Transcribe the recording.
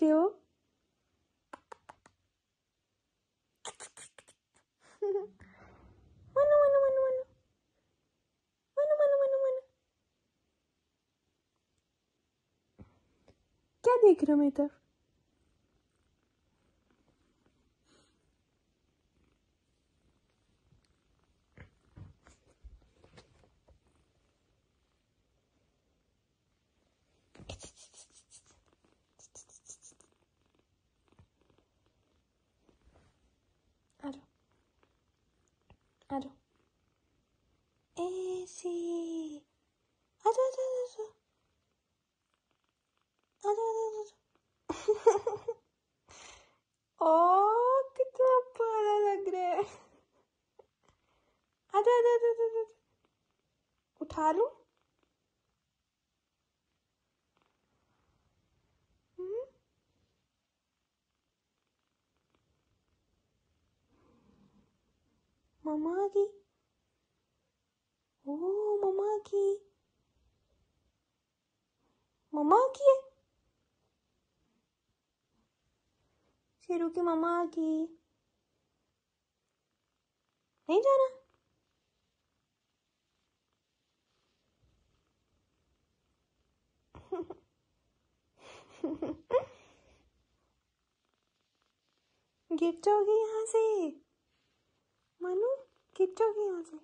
criou. Mano, mano, mano, mano. Mano, mano, mano, mano. É Cadê Crometer? आ जाओ ऐसे आ जाओ आ जाओ आ जाओ आ जाओ आ जाओ ओ कितना प्यारा लग रहा है आ जाओ आ जाओ उठा लूँ मम्मा की ओ मम्मा की मम्मा की है शेरू की नहीं जाना गिर जाओगे यहाँ से। मानू गिर जाओगे यहाँ से